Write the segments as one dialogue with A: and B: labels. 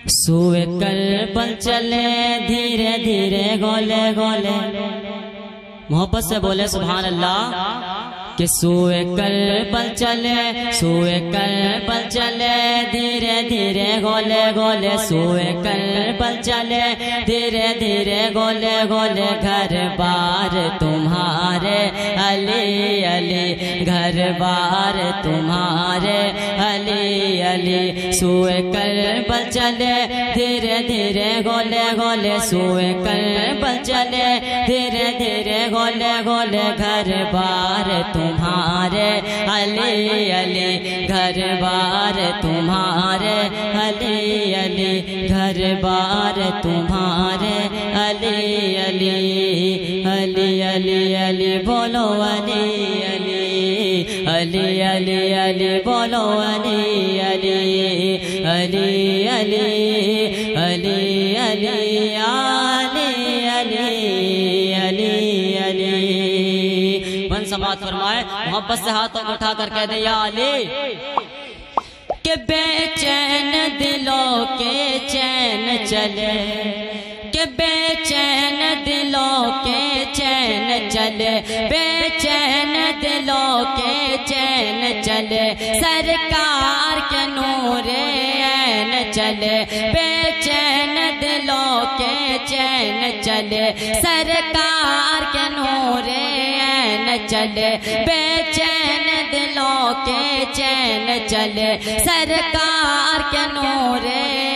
A: सुए कल पल चले धीरे धीरे गोले गोले मोहब्बत से बोले सुबह अल्लाह। कि सुए कल पल चले, सुए कल पल चले, धीरे धीरे गोले गोले, सुए कल पल चले, धीरे धीरे गोले गोले, घर बार तुम्हारे, अली अली, घर बार तुम्हारे, अली अली, सुए कल पल चले, धीरे धीरे गोले गोले, सुए कल पल चले, धीरे धीरे गोले गोले, घर बार तुम्हारे अली अली घर बार तुम्हारे अली अली घर बार तुम्हारे अली अली अली अली अली बोलो, अली अली अली अली अली बोलो, अली अली अली अली अली अली अली मोहब्बत से हाथों को उठा कर कह दे के बेचैन दिलों के चैन चले, के बेचैन दिलों के चैन चले, बेचैन दिलों के चैन चले, सरकार के नूरे ऐन चले, बेचैन दिलों के चैन चले, सरकार के नूरे चले, बेचैन दिलों के चैन चले। सरकार के नूरे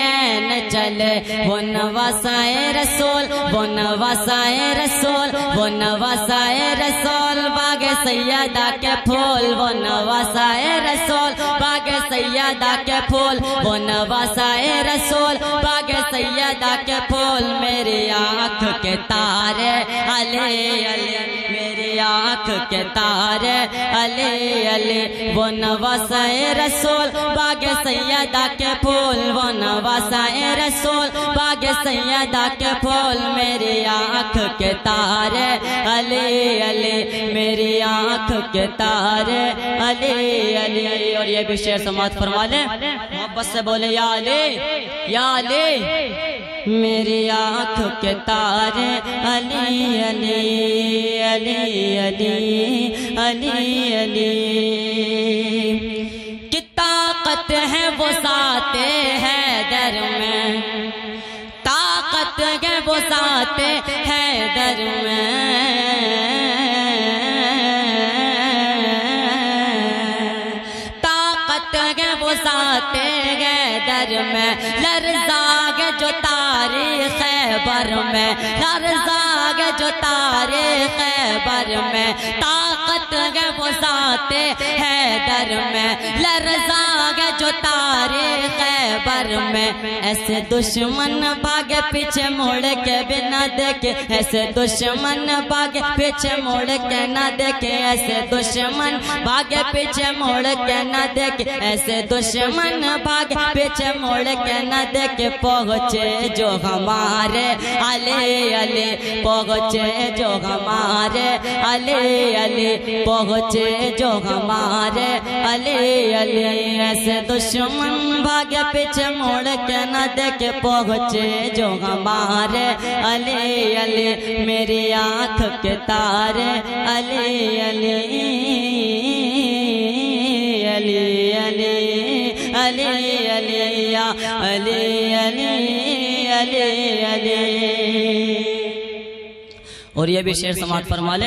A: चले। वो नवासाए रसूल वो नवासाए रसोल वो नवासाए रसूल। बागे सैयदा के फूल वो नवासाए रसूल। बागे सैयदा के फूल वो नवासाए रसूल। बागे सैयदा के फूल, मेरी आँख के तारे, अले अले आँख के तारे, अले अले, वो नवासाए रसूल, बागे सैयदा के फूल, वो नवासाए रसूल, बागे सैयदा के फूल, मेरी आँख के तारे, अले अले, मेरी आँख के तारे, अले अले और ये भी शेर समाज फरमा ले मोहब्बत से बोले, या अले या अले मेरी आँख के तारे, अली अली अली अली अली अली। कि ताकत है वो साते है दर में। ताकत है वो साते है दर में। गए वो साते गए दर में। लरजाग जो तारे खैबर में। लरजाग जो तारे खैबर में। तार ताकत है वो है दर में, लरजाग जो तारीख बर में। ऐसे दुश्मन भागे पीछे मोड़ के बिना देखे, ऐसे दुश्मन भागे पीछे मोड़ के ना देखे, ऐसे दुश्मन भागे पीछे मोड़ के ना देखे, ऐसे दुश्मन भागे पीछे मोड़ के ना देखे। पहुँचे जो हमारे, अले अले, पहुँचे जो हमारे, अले अले। पहुँचे जो हमारे अले अले, ऐसे दुश्मन भागे पीछे मोड़ के न देखे पहुँचे जो हमारे अले अले, मेरी आँख के तारे, अले अले अले अले अले अले, या, अले अले अले अले। और ये भी शेर समाज फरमा ले।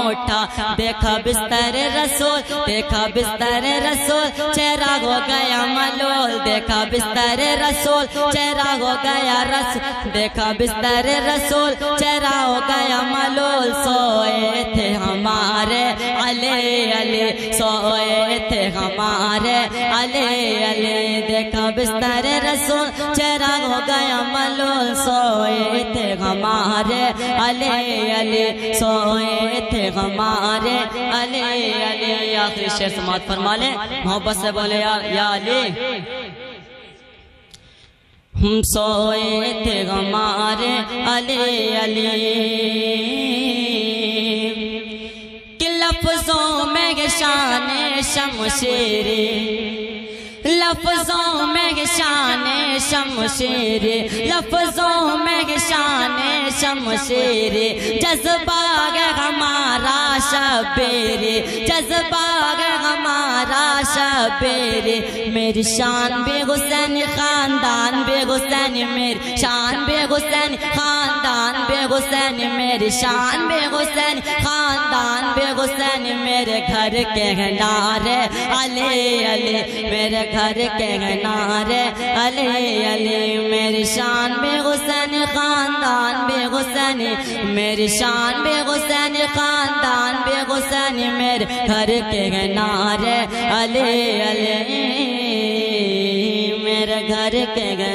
A: मोटा देखा बिस्तर रसूल देखा बिस्तर रसूल चेहरा हो गया मलोल। देखा बिस्तर रसूल चेहरा हो गया रस। देखा बिस्तर रसूल चेहरा हो गया मलोल। सोए थे हमारे, अले अले, सोए थे हमारे, अले अले। देखा बिस्तर रसूल चेहरा हो गया मलूल सोए थे हमारे अले अले सोए थे हमारे अले अले आखिरी शेर समात फरमा ले। मोहब्बत से बोले या, या अली। हम सोए थे हमारे अले अले। कि लफ्जों में शान शमशेरे। लफ्जों में शान शमशेर लफ्जों में शान शमशेर। जज्बा हमारा शबेर जज्बा हमारा शबेर मेरी शान बे हुसैन खानदान बे हुसैन मेरी शान बे हुसैन खानदान बे हुसैन मेरी शान बे हुसैन खानदान बे हुसैन मेरे घर के नारे अले अले, मेरे घर के नारे अले अले, मेरी शान बे हुसैन खानदान बे हुसैन मेरी शान बे हुसैन खानदान बे हुसैन मेरे घर के नारे अले अले मेरे घर के अले